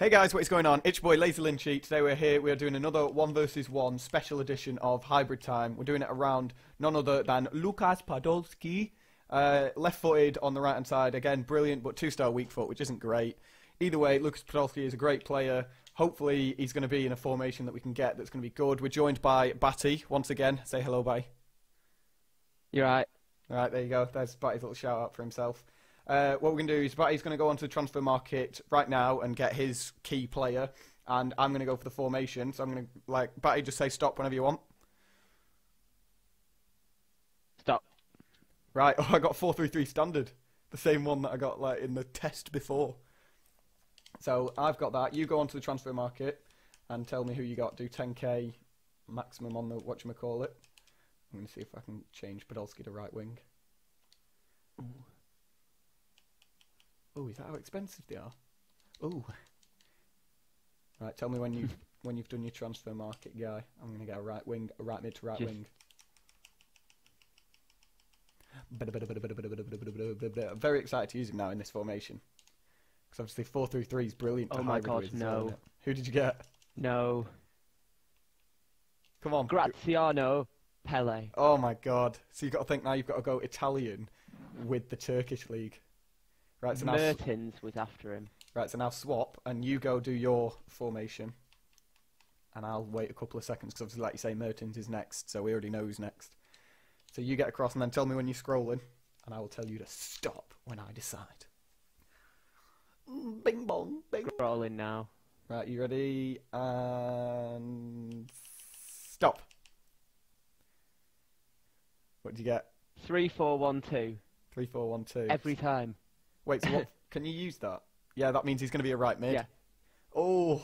Hey guys, what is going on? Itch Boy Lazy Lynchiie. Today we're here. We are doing another one versus one special edition of Hybrid Time. We're doing it around none other than Lukas Podolski, uh, left-footed on the right-hand side. Again, brilliant, but two-star weak foot, which isn't great. Either way, Lukas Podolski is a great player. Hopefully, he's going to be in a formation that we can get that's going to be good. We're joined by Batty once again. Say hello, bye. You're right. All right, there you go. There's Batty's little shout out for himself. Uh, what we're going to do is Batty's going to go onto the transfer market right now and get his key player, and I'm going to go for the formation. So I'm going to like Batty, just say stop whenever you want. Stop. Right. Oh, I got four three three standard, the same one that I got like in the test before. So I've got that. You go onto the transfer market and tell me who you got. Do 10k maximum on the what you call it. I'm going to see if I can change Podolski to right wing. Oh, is that how expensive they are? Oh. Right, tell me when you when you've done your transfer market guy. I'm going to get a right wing, a right mid to right wing. I'm very excited to use him now in this formation. Because obviously 4 through 3 is brilliant Oh my God, well, no. Who did you get? No. Come on. Graziano Pellè. Oh my god. So you've got to think now you've got to go Italian with the Turkish league. Right, so now, Mertens was after him. right, so now swap and you go do your formation. And I'll wait a couple of seconds because obviously, like you say, Mertens is next, so we already know who's next. So you get across and then tell me when you're scrolling, and I will tell you to stop when I decide. Bing bong, bing. Scrolling now. Right, you ready? And stop. What did you get? Three, four, one, two. Three, four, one, two. Every time. Wait, so what? can you use that? Yeah, that means he's going to be a right mid. Yeah. Oh,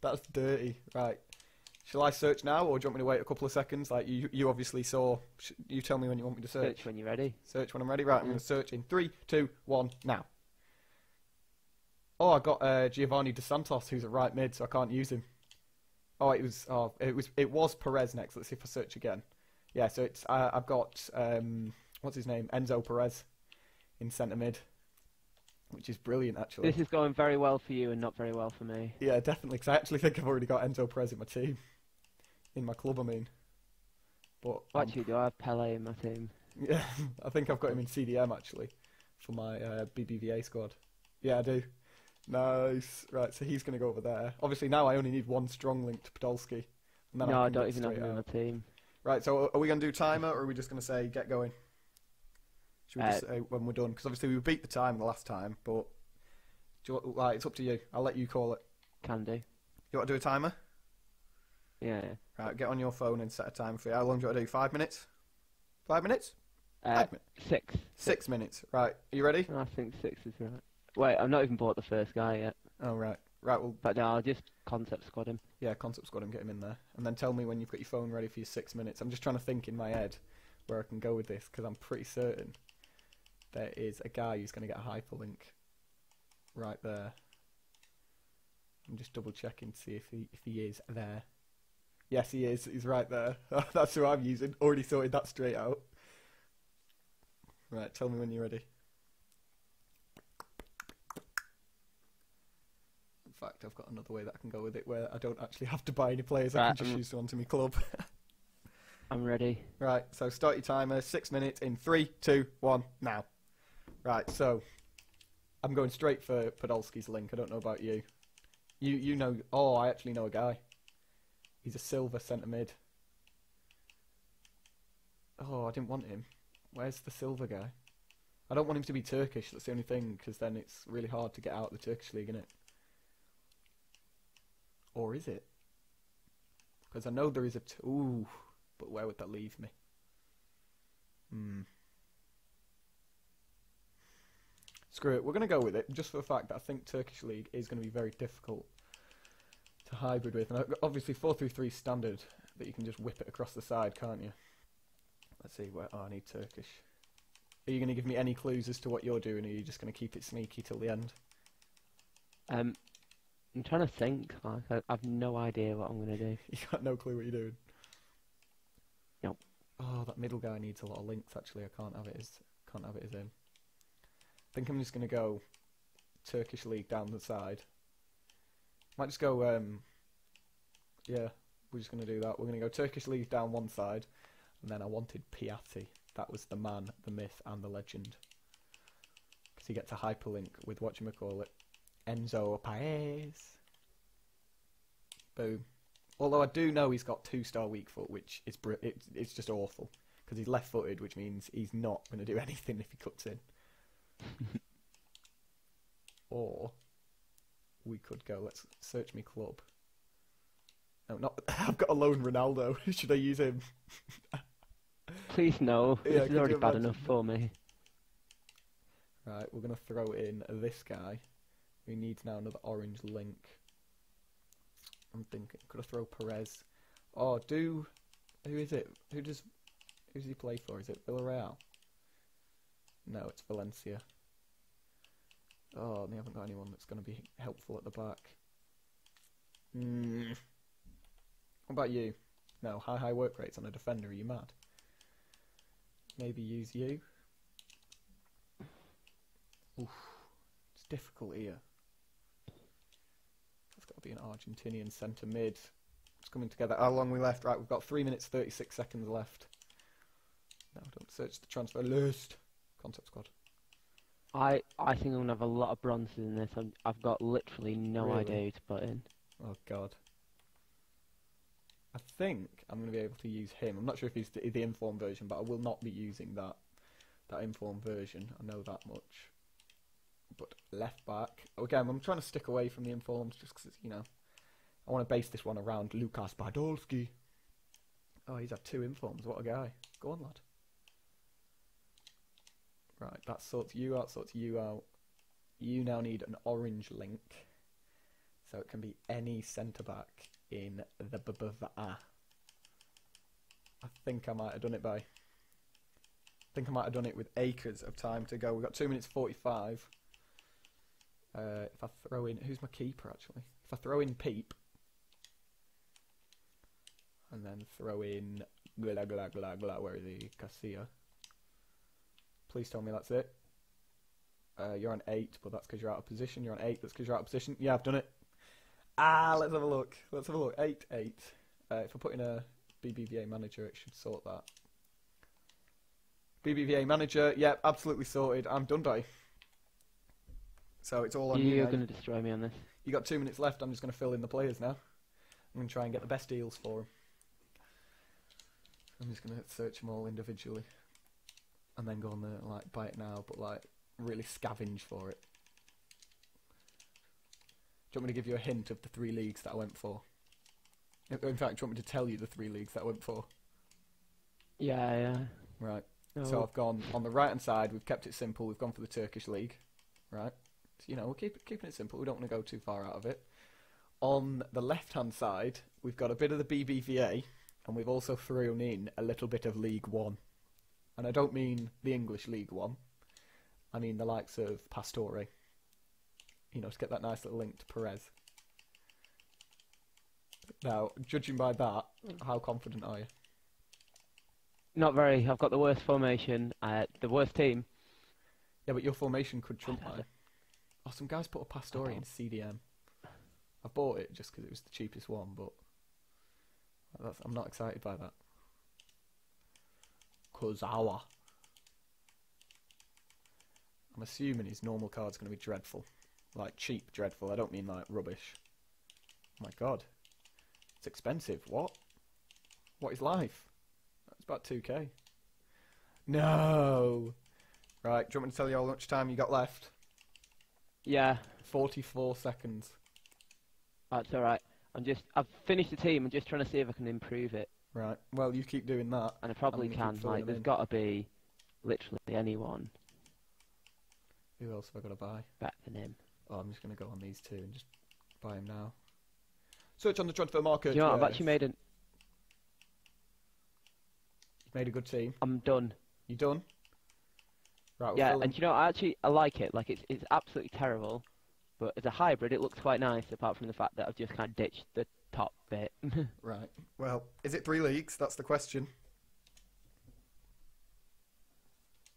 that's dirty. Right. Shall I search now, or do you want me to wait a couple of seconds? Like you, you obviously saw. You tell me when you want me to search. Search when you're ready. Search when I'm ready. Right, I'm Mm. going to search in three, two, one, now. Oh, I got uh, Giovanni Dos Santos, who's a right mid, so I can't use him. Oh, it was. Oh, it was. It was Perez next. Let's see if I search again. Yeah, so it's. Uh, I've got. Um, what's his name? Enzo Perez, in centre mid, which is brilliant actually. This is going very well for you and not very well for me. Yeah, definitely. Because I actually think I've already got Enzo Perez in my team, in my club. I mean, but Well, um, Actually, do I have Pellè in my team? Yeah, I think I've got him in CDM actually for my uh, BBVA squad. Yeah, I do. Nice. Right, so he's going to go over there. Obviously, now I only need one strong link to Podolski. and then No, I can don't even have him in my team. Right, so are we going to do timer or are we just going to say get going? Should we just Uh, say when we're done? Because obviously we beat the time the last time, but do you, like, it's up to you. I'll let you call it. Can do. You want to do a timer? Yeah. yeah. Right, get on your phone and set a time for you. How long do you want to do? Five minutes? Five minutes? Uh, Five minutes. six. Six minutes. Right, are you ready? I think six is right. Wait, I've not even bought the first guy yet. Oh, right. Right, well, But no, I'll just concept squad him. Yeah, concept squad him, get him in there, and then tell me when you've got your phone ready for your six minutes. I'm just trying to think in my head where I can go with this because I'm pretty certain there is a guy who's going to get a hyperlink right there. I'm just double checking to see if he if he is there. Yes, he is. He's right there. That's who I'm using. Already sorted that straight out. Right, tell me when you're ready. In fact, I've got another way that I can go with it where I don't actually have to buy any players. I can just um, use one to my club. I'm ready. right, so start your timer. Six minutes in three, two, one, now. Right, so I'm going straight for Podolski's link. I don't know about you. You you know? Oh, I actually know a guy. He's a silver centre mid. Oh, I didn't want him. Where's the silver guy? I don't want him to be Turkish. That's the only thing, because then it's really hard to get out of the Turkish league, innit? Or is it? Because I know there is a t- ooh, but where would that leave me? Hmm. Screw it. We're going to go with it just for the fact that I think Turkish league is going to be very difficult to hybrid with, and obviously four through three standard that you can just whip it across the side, can't you? Let's see. Where oh, I need Turkish. Are you going to give me any clues as to what you're doing, or are you just going to keep it sneaky till the end? Um, I'm trying to think. Like, I, I've no idea what I'm gonna do. You got no clue what you're doing. Nope. Oh, that middle guy needs a lot of links. Actually, I can't have it as can't have it as him. I think I'm just gonna go Turkish league down the side, Might just go. Um, yeah, we're just going to do that. We're going to go Turkish league down one side, and then I wanted Piatti. That was the man, the myth, and the legend. Because he gets a hyperlink with what you call it, Enzo Perez. Boom. Although I do know he's got two star weak foot, which is br- it's, it's just awful because he's left footed, which means he's not going to do anything if he cuts in. or we could go. Let's search me club. No, not. I've got a loan Ronaldo. Should I use him? Please no. Yeah, this is already bad enough for me. Right, we're gonna throw in this guy. Who needs now another orange link. I'm thinking, could I throw Perez? Oh, do who is it? Who does who does he play for? Is it Villarreal? No, it's Valencia. Oh, they haven't got anyone that's going to be helpful at the back. Hmm. What about you? No, high high work rates on a defender. Are you mad? Maybe use you. Oof, it's difficult here. It's got to be an Argentinian centre mid. It's coming together. How long we left? Right, we've got three minutes thirty six seconds left. No, don't search the transfer list. Concept squad. I I think I'm gonna have a lot of bronzes in this. I'm, I've got literally no Really? idea who to put in. Oh God. I think I'm going to be able to use him. I'm not sure if he's the, the informed version, but I will not be using that that informed version. I know that much. But left back again. I'm trying to stick away from the informed just because you know I want to base this one around Lukas Podolski. Oh, he's had two informs. What a guy! Go on, lad. Right, that sorts you out. Sorts you out. You now need an orange link. So it can be any centre back in the BBVA. I think I might have done it by. I think I might have done it with acres of time to go. We've got two minutes forty-five. Uh, if I throw in, who's my keeper actually? If I throw in Peep, and then throw in gla gla gla gla, where is he? Casilla. Please tell me that's it. Uh, you're on eight, but that's because you're out of position. You're on eight, that's because you're out of position. Yeah, I've done it. Ah, let's have a look. Let's have a look. Eight, eight. Uh, if I put in a BBVA manager, it should sort that. BBVA manager, yep, absolutely sorted. I'm done, by. So it's all on you. You're gonna destroy me on this. You got two minutes left. I'm just going to fill in the players now. I'm going to try and get the best deals for them. I'm just going to search them all individually, and then go on there and like buy it now, but like really scavenge for it. Do you want me to give you a hint of the three leagues that I went for? In fact, do you want me to tell you the three leagues that I went for? Yeah, yeah. Right. No. So I've gone on the right hand side. We've kept it simple. We've gone for the Turkish league, right? So, you know, we're keep, keeping it simple. We don't want to go too far out of it. On the left hand side, we've got a bit of the BBVA, and we've also thrown in a little bit of League One. And I don't mean the English League One. I mean the likes of Pastore. You know, to get that nice little link to Perez. Now, judging by that, how confident are you? Not very. I've got the worst formation, uh, the worst team. Yeah, but your formation could trump mine. Oh, some guys put a Pastore in CDM. I bought it just because it was the cheapest one, but that's, I'm not excited by that. Kozawa. I'm assuming his normal card's going to be dreadful. Like, cheap dreadful. I don't mean, like, rubbish. Oh my god. It's expensive. What? What is life? That's about 2k. No! Right, do you want me to tell you how much time you got left? Yeah, 44 seconds. that's all right. I'm just. I've finished the team. I'm just trying to see if I can improve it, Right, well, you keep doing that. and I probably can. Like, there's got to be literally anyone Who else have I got to buy? better than him. Oh, I'm just going to go on these two and just buy them now. Search on the transfer market. Do you know what? I've actually made an. You've made a good team. I'm done. You done? Right, we'll Yeah, and you know, I actually I like it. Like it's it's absolutely terrible, but as a hybrid, it looks quite nice. Apart from the fact that I've just kind of ditched the top bit. Right. Well, is it three leagues? That's the question.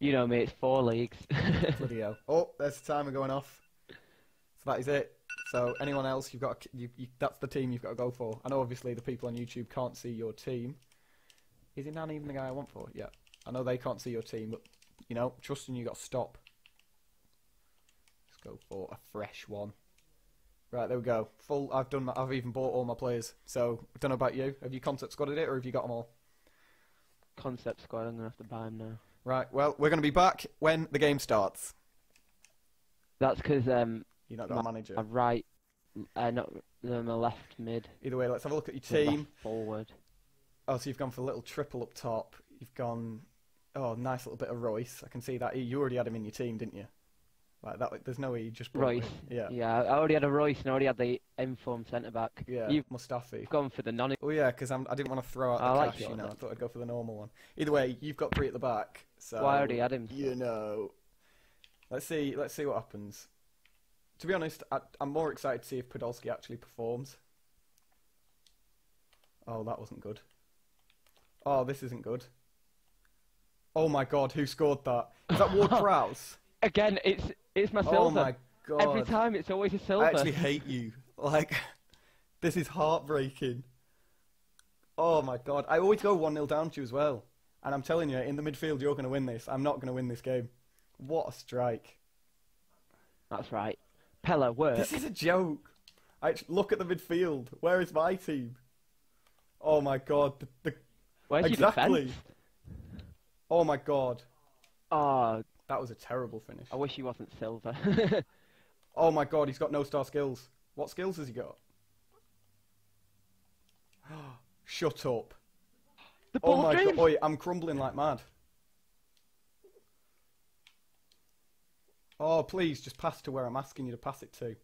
you know me, it's four leagues. Bloody hell. Oh, there's the timer going off. So that is it. So anyone else, you've got to, you, you, that's the team you've got to go for. I know obviously the people on YouTube can't see your team. Is it not even the guy I want for? Yeah, I know they can't see your team, but you know, trusting you got to stop. Let's go for a fresh one. Right, there we go. Full. I've done. My, I've even bought all my players. So I don't know about you. Have you concept squadded it, or have you got them all? Concept squad. I'm gonna have to buy them now. Right. Well, we're going to be back when the game starts. That's because um, You're not got a manager. my right, uh, not no, my left mid, Either way, let's have a look at your team. left forward. Oh, so you've gone for a little triple up top. You've gone. Oh, nice little bit of Reus. I can see that. You already had him in your team, didn't you? Like that. There's no way you just brought Reus. in. Yeah. Yeah, I already had a Reus and I already had the informed centre back. Yeah. You've Mustafi. gone for the non. Oh yeah, because I didn't want to throw out the I like cash. yours You know, I thought I'd go for the normal one. Either way, you've got three at the back. So Well, I already had him. so- You know. Let's see. Let's see what happens. To be honest, I, I'm more excited to see if Podolski actually performs. Oh, that wasn't good. Oh, this isn't good. Oh my God, who scored that? Is that Ward Prowse? Again, it's it's my oh silver. my God! Every time it's always a silver. I actually hate you. Like, this is heartbreaking. Oh my god. I always go 1 0 down to you as well. And I'm telling you, in the midfield, you're going to win this. I'm not going to win this game. What a strike. That's right. Pella, work. This is a joke. I look at the midfield. Where is my team? Oh my god. The, the, Where's exactly. oh my god. Oh, That was a terrible finish. I wish he wasn't silver. Oh my god, he's got no star skills. What skills has he got? Shut up. the ball Oh my god, Oi, I'm crumbling like mad. Oh, please, just pass to where I'm asking you to pass it to.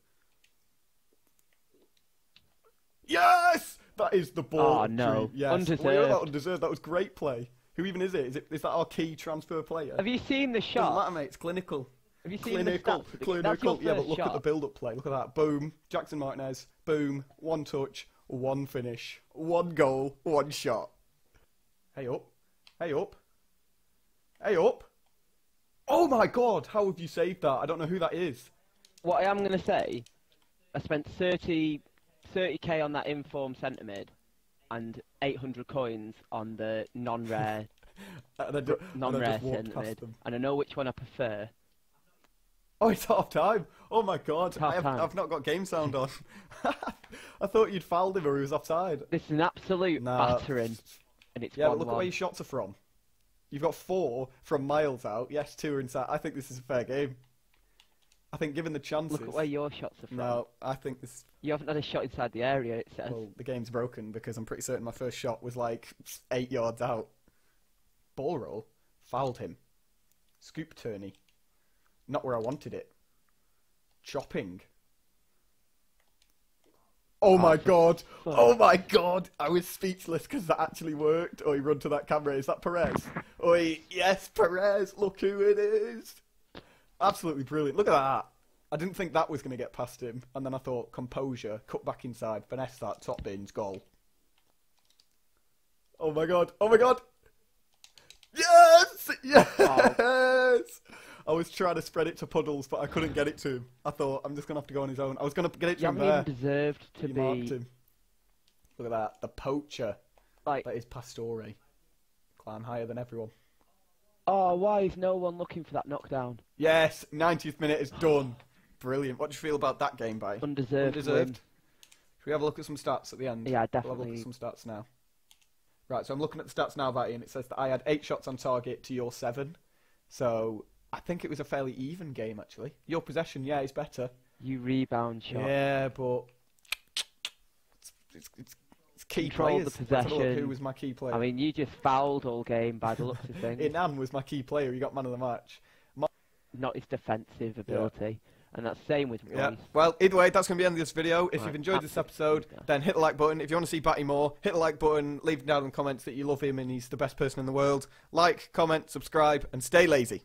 Yes! That is the ball. Oh, no. dream. Yes. Undeserved. Well, that undeserved. That was great play. Who even is it? Is it is that our key transfer player? Have you seen the shot? Doesn't shot? matter, mate. It's clinical. Have you seen Clinical, the stats? Clinical. Yeah, but look at the build-up play. Look at that. Boom. Jackson Martinez. Boom. One touch. One finish. One goal. One shot. Hey up. Hey up. Hey up. Oh my god! How have you saved that? I don't know who that is. What I am going to say, I spent 30, 30k on that inform centre mid and 800 coins on the non-rare, And I, and I non-rare walked centre mid, and I know which one I prefer. Oh, it's half time. Oh my god! I have. I've not got game sound on. I thought you'd fouled him or he was offside. This is an absolute Nah. battering, and it's Yeah, but look at one. where your shots are from. You've got four from miles out. Yes, two are inside. I think this is a fair game. I think given the chances. Look at where your shots are from. No, I think this. You haven't had a shot inside the area. It says. Well, the game's broken because I'm pretty certain my first shot was like eight yards out. Ball roll, fouled him. Scoop tourney, not where I wanted it. Chopping. Oh my for god! fuck. Oh my god! I was speechless because that actually worked. Oh, he run to that camera. Is that Perez? Oh, yes, Perez. Look who it is. Absolutely brilliant. Look at that. I didn't think that was going to get past him, and then I thought composure, cut back inside, finesse that, top bins, goal. Oh my god! Oh my god! Yes! Yes! I was trying to spread it to Puddles, but I couldn't get it to him. I thought I'm just gonna have to go on his own. I was gonna get it to you him there. even deserved to You be him. Look at that, the poacher. like. That is Pastore. Climb higher than everyone. Oh, why is no one looking for that knockdown? Yes, 90th minute is done. Brilliant. What do you feel about that game, by? Undeserved. Undeserved. win. Should we have a look at some stats at the end? Yeah, We'll have a look definitely. at some stats now. Right, so I'm looking at the stats now, Batty, and it says that I had eight shots on target to your seven. So I think it was a fairly even game, actually. Your possession, yeah, is better. You rebound shot. Yeah, but it's, it's, it's key Controlled the players. Let's have a look. possession. Who was my key player? I mean, you just fouled all game by the looks of things. Inan was my key player. He got man of the match. Not his defensive ability. And that's same with Yeah. Well, either way, that's going to be the end of this video. If Right, you've enjoyed this episode, then hit the like button. If you want to see Batty more, hit the like button. Leave down in the comments that you love him and he's the best person in the world. Like, comment, subscribe, and stay lazy.